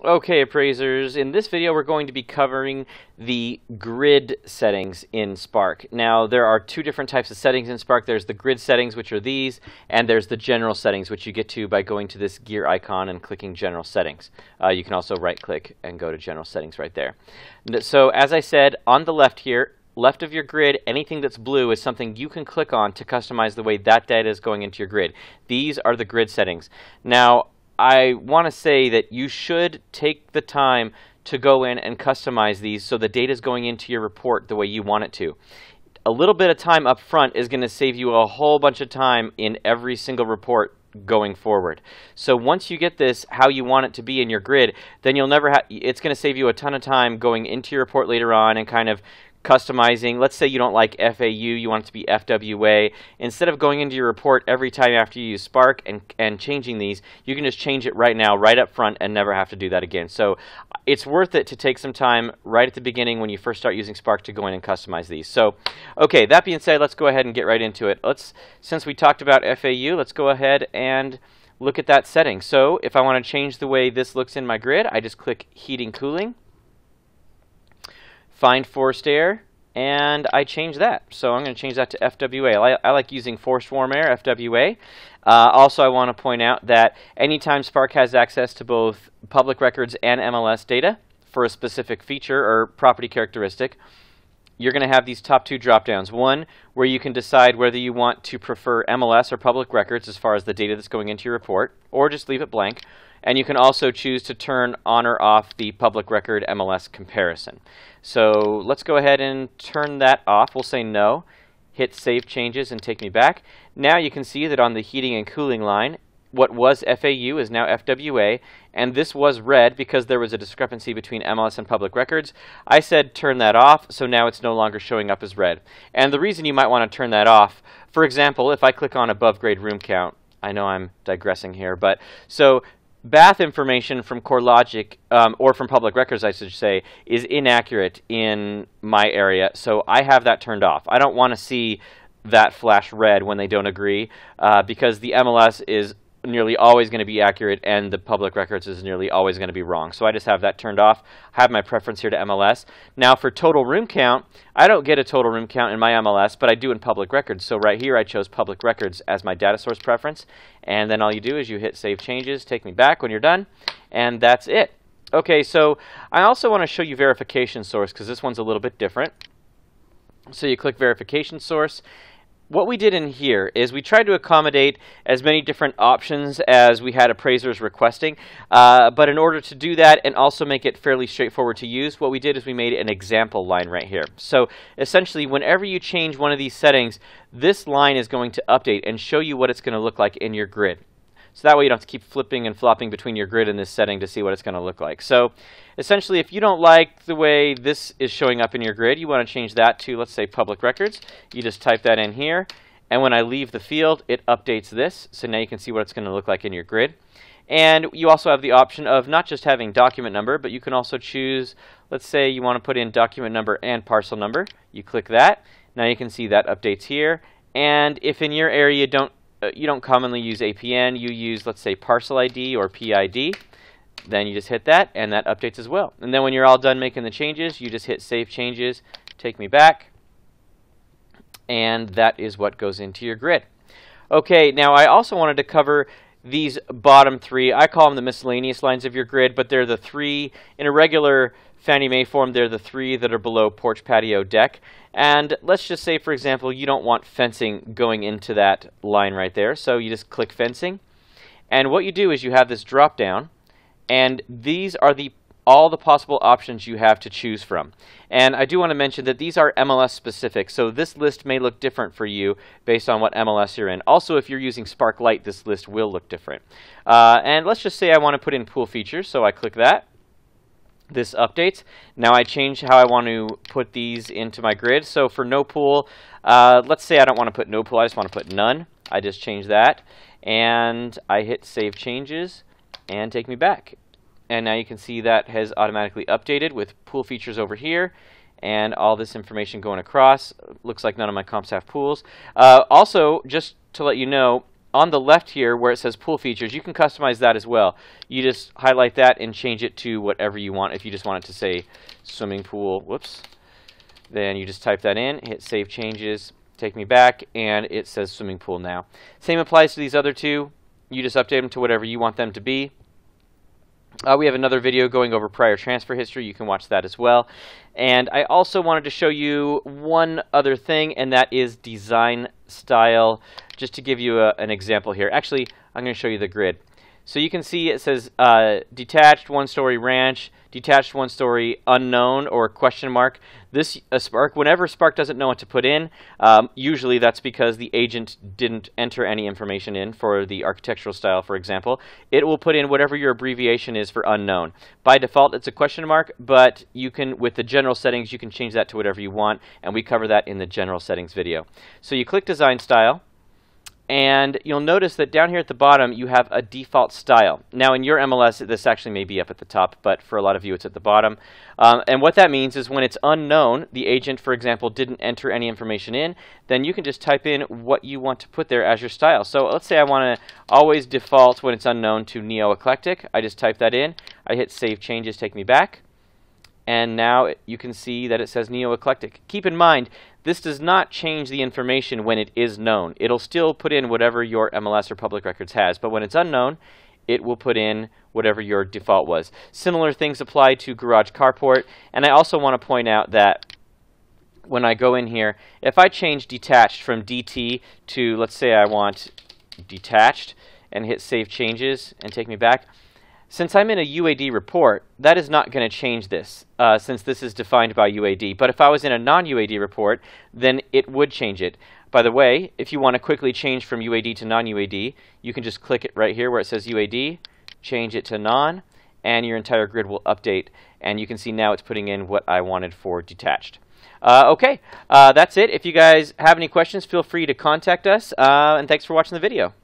Okay, appraisers, in this video we're going to be covering the grid settings in Spark. Now, there are two different types of settings in Spark. There's the grid settings, which are these, and there's the general settings, which you get to by going to this gear icon and clicking general settings. Uh, you can also right-click and go to general settings right there. So, as I said, on the left here, left of your grid, anything that's blue is something you can click on to customize the way that data is going into your grid. These are the grid settings. Now, I want to say that you should take the time to go in and customize these so the data is going into your report the way you want it to. A little bit of time up front is going to save you a whole bunch of time in every single report going forward. So once you get this how you want it to be in your grid, then you'll never have it's going to save you a ton of time going into your report later on and kind of customizing. Let's say you don't like FAU, you want it to be FWA. Instead of going into your report every time after you use Spark and, and changing these, you can just change it right now, right up front, and never have to do that again. So it's worth it to take some time right at the beginning when you first start using Spark to go in and customize these. So, okay, that being said, let's go ahead and get right into it. Let's, since we talked about FAU, let's go ahead and look at that setting. So if I want to change the way this looks in my grid, I just click Heating Cooling find forced air, and I change that. So I'm going to change that to FWA. I, I like using forced warm air, FWA. Uh, also, I want to point out that anytime Spark has access to both public records and MLS data for a specific feature or property characteristic, you're going to have these top two drop-downs. One, where you can decide whether you want to prefer MLS or public records as far as the data that's going into your report, or just leave it blank. And you can also choose to turn on or off the public record MLS comparison. So let's go ahead and turn that off. We'll say no. Hit Save Changes and take me back. Now you can see that on the heating and cooling line, what was FAU is now FWA, and this was red because there was a discrepancy between MLS and public records. I said turn that off, so now it's no longer showing up as red. And the reason you might want to turn that off, for example, if I click on above grade room count, I know I'm digressing here, but so bath information from CoreLogic, um, or from public records, I should say, is inaccurate in my area, so I have that turned off. I don't want to see that flash red when they don't agree, uh, because the MLS is nearly always going to be accurate and the public records is nearly always going to be wrong. So I just have that turned off. I have my preference here to MLS. Now for total room count, I don't get a total room count in my MLS, but I do in public records. So right here I chose public records as my data source preference. And then all you do is you hit save changes, take me back when you're done, and that's it. Okay, so I also want to show you verification source because this one's a little bit different. So you click verification source what we did in here is we tried to accommodate as many different options as we had appraisers requesting. Uh, but in order to do that and also make it fairly straightforward to use, what we did is we made an example line right here. So essentially, whenever you change one of these settings, this line is going to update and show you what it's going to look like in your grid. So that way you don't have to keep flipping and flopping between your grid and this setting to see what it's going to look like. So essentially, if you don't like the way this is showing up in your grid, you want to change that to, let's say, public records. You just type that in here. And when I leave the field, it updates this. So now you can see what it's going to look like in your grid. And you also have the option of not just having document number, but you can also choose, let's say you want to put in document number and parcel number. You click that. Now you can see that updates here. And if in your area you don't uh, you don't commonly use APN, you use, let's say, parcel ID or PID. Then you just hit that, and that updates as well. And then when you're all done making the changes, you just hit Save Changes, take me back, and that is what goes into your grid. Okay, now I also wanted to cover these bottom three. I call them the miscellaneous lines of your grid, but they're the three in a regular Fannie Mae form. They're the three that are below porch, patio, deck. And let's just say, for example, you don't want fencing going into that line right there. So you just click fencing. And what you do is you have this drop down. And these are the all the possible options you have to choose from. And I do want to mention that these are MLS specific, so this list may look different for you based on what MLS you're in. Also, if you're using Spark Lite, this list will look different. Uh, and let's just say I want to put in pool features, so I click that this updates. Now I change how I want to put these into my grid. So for no pool, uh, let's say I don't want to put no pool, I just want to put none. I just change that and I hit save changes and take me back. And now you can see that has automatically updated with pool features over here and all this information going across. Looks like none of my comps have pools. Uh, also, just to let you know, on the left here where it says pool features, you can customize that as well. You just highlight that and change it to whatever you want. If you just want it to say swimming pool, whoops, then you just type that in, hit save changes, take me back, and it says swimming pool now. Same applies to these other two. You just update them to whatever you want them to be. Uh, we have another video going over prior transfer history. You can watch that as well. And I also wanted to show you one other thing, and that is design style. Just to give you a, an example here. Actually, I'm going to show you the grid. So you can see it says uh, detached one-story ranch, detached one-story unknown or question mark. This Spark, whenever Spark doesn't know what to put in, um, usually that's because the agent didn't enter any information in for the architectural style, for example. It will put in whatever your abbreviation is for unknown. By default, it's a question mark, but you can, with the general settings, you can change that to whatever you want, and we cover that in the general settings video. So you click Design Style, and you'll notice that down here at the bottom you have a default style. Now in your MLS this actually may be up at the top, but for a lot of you it's at the bottom. Um, and what that means is when it's unknown, the agent for example didn't enter any information in, then you can just type in what you want to put there as your style. So let's say I want to always default when it's unknown to neo-eclectic. I just type that in, I hit save changes, take me back and now you can see that it says neo-eclectic. Keep in mind, this does not change the information when it is known. It'll still put in whatever your MLS or public records has, but when it's unknown, it will put in whatever your default was. Similar things apply to garage carport, and I also want to point out that when I go in here, if I change detached from DT to, let's say I want detached, and hit save changes and take me back, since I'm in a UAD report, that is not going to change this, uh, since this is defined by UAD. But if I was in a non-UAD report, then it would change it. By the way, if you want to quickly change from UAD to non-UAD, you can just click it right here where it says UAD, change it to non, and your entire grid will update. And you can see now it's putting in what I wanted for detached. Uh, okay, uh, that's it. If you guys have any questions, feel free to contact us, uh, and thanks for watching the video.